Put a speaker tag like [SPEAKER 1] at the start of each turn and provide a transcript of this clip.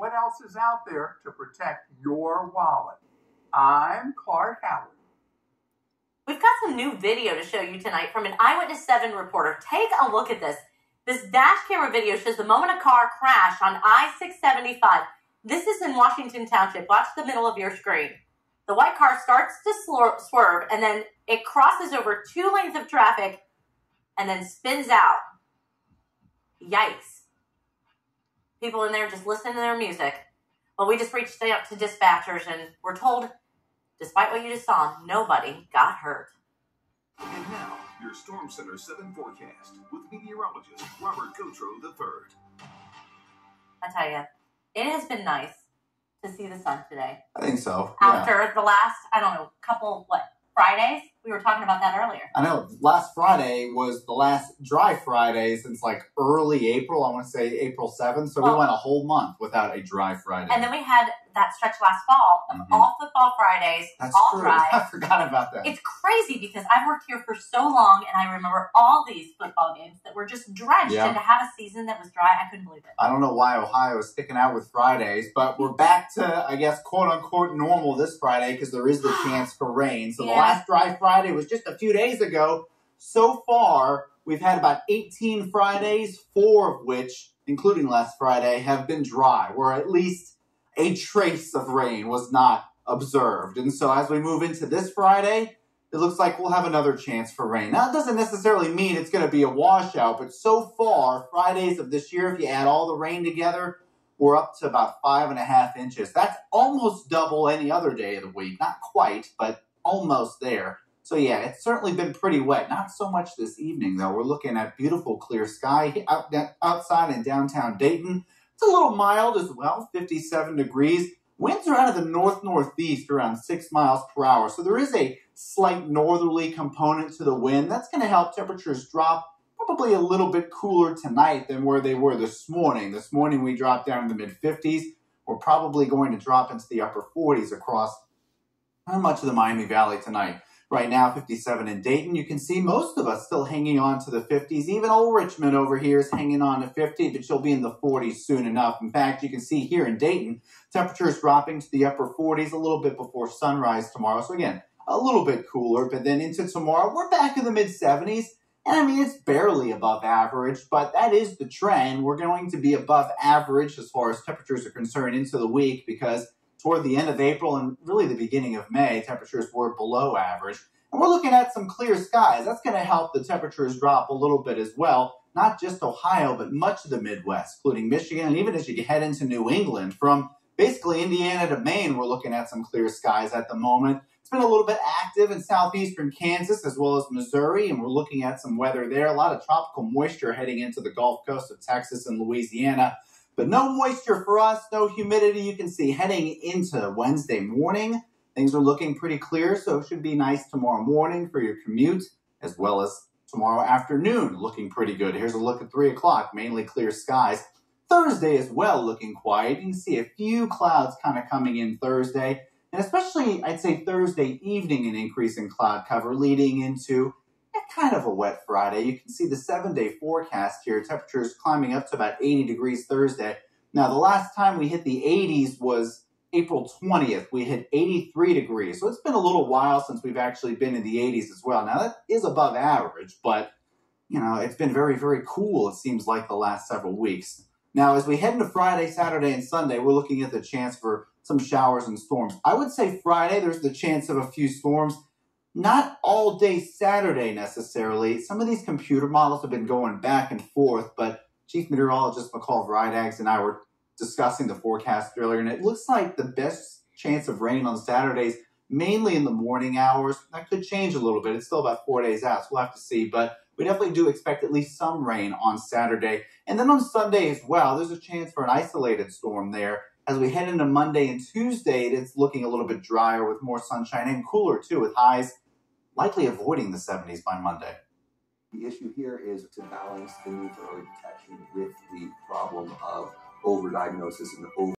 [SPEAKER 1] what else is out there to protect your wallet. I'm Clark Howard.
[SPEAKER 2] We've got some new video to show you tonight from an Eyewitness 7 reporter. Take a look at this. This dash camera video shows the moment a car crashed on I 675. This is in Washington Township. Watch the middle of your screen. The white car starts to swerve and then it crosses over two lanes of traffic and then spins out. Yikes. People in there just listening to their music. Well, we just reached out to dispatchers and we're told, despite what you just saw, nobody got hurt.
[SPEAKER 3] And now, your Storm Center 7 forecast with meteorologist Robert Gauthreaux III.
[SPEAKER 2] I tell you, it has been nice to see the sun today.
[SPEAKER 4] I think so.
[SPEAKER 2] After
[SPEAKER 4] yeah.
[SPEAKER 2] the last, I don't know, couple, what, Fridays? We were talking about that earlier.
[SPEAKER 4] I know. Last Friday was the last dry Friday since like early April. I want to say April 7th. So well, we went a whole month without a dry Friday.
[SPEAKER 2] And then we had that stretch last fall of mm-hmm. all football Fridays,
[SPEAKER 4] That's
[SPEAKER 2] all
[SPEAKER 4] true.
[SPEAKER 2] dry.
[SPEAKER 4] I forgot about that.
[SPEAKER 2] It's crazy because I've worked here for so long and I remember all these football games that were just drenched. And to have a season that was dry, I couldn't believe it.
[SPEAKER 4] I don't know why Ohio is sticking out with Fridays, but we're back to, I guess, quote unquote normal this Friday because there is the chance for rain. So
[SPEAKER 2] Yeah.
[SPEAKER 4] the last dry Friday was just a few days ago. So far, we've had about 18 Fridays, four of which, including last Friday, have been dry, where at least a trace of rain was not observed. And so as we move into this Friday, it looks like we'll have another chance for rain. Now, it doesn't necessarily mean it's going to be a washout, but so far, Fridays of this year, if you add all the rain together, we're up to about five and a half inches. That's almost double any other day of the week. Not quite, but almost there. So yeah, it's certainly been pretty wet. Not so much this evening though. We're looking at beautiful clear sky out, outside in downtown Dayton. It's a little mild as well, 57 degrees. Winds are out of the north northeast around six miles per hour. So there is a slight northerly component to the wind. That's going to help temperatures drop probably a little bit cooler tonight than where they were this morning. This morning we dropped down to the mid 50s. We're probably going to drop into the upper 40s across uh, much of the Miami Valley tonight. Right now, 57 in Dayton. You can see most of us still hanging on to the 50s. Even old Richmond over here is hanging on to 50, but she'll be in the 40s soon enough. In fact, you can see here in Dayton, temperatures dropping to the upper 40s a little bit before sunrise tomorrow. So again, a little bit cooler, but then into tomorrow, we're back in the mid 70s. And I mean, it's barely above average, but that is the trend. We're going to be above average as far as temperatures are concerned into the week because toward the end of April and really the beginning of May, temperatures were below average. And we're looking at some clear skies. That's going to help the temperatures drop a little bit as well. Not just Ohio, but much of the Midwest, including Michigan, and even as you head into New England, from basically Indiana to Maine, we're looking at some clear skies at the moment. It's been a little bit active in southeastern Kansas as well as Missouri, and we're looking at some weather there. A lot of tropical moisture heading into the Gulf Coast of Texas and Louisiana. But no moisture for us, no humidity. You can see heading into Wednesday morning, things are looking pretty clear, so it should be nice tomorrow morning for your commute, as well as tomorrow afternoon, looking pretty good. Here's a look at 3 o'clock, mainly clear skies. Thursday as well, looking quiet. You can see a few clouds kind of coming in Thursday, and especially, I'd say, Thursday evening, an increase in cloud cover leading into kind of a wet Friday. You can see the seven day forecast here. Temperatures climbing up to about 80 degrees Thursday. Now, the last time we hit the 80s was April 20th. We hit 83 degrees. So it's been a little while since we've actually been in the 80s as well. Now, that is above average, but you know, it's been very, very cool, it seems like, the last several weeks. Now, as we head into Friday, Saturday, and Sunday, we're looking at the chance for some showers and storms. I would say Friday, there's the chance of a few storms not all day Saturday necessarily. Some of these computer models have been going back and forth, but Chief Meteorologist McCall Vrydaghs and I were discussing the forecast earlier, and it looks like the best chance of rain on Saturdays, mainly in the morning hours. That could change a little bit. It's still about four days out, so we'll have to see. But we definitely do expect at least some rain on Saturday. And then on Sunday as well, there's a chance for an isolated storm there. As we head into Monday and Tuesday, it's looking a little bit drier with more sunshine and cooler too, with highs likely avoiding the 70s by Monday.
[SPEAKER 5] The issue here is to balance the need for early detection with the problem of overdiagnosis and over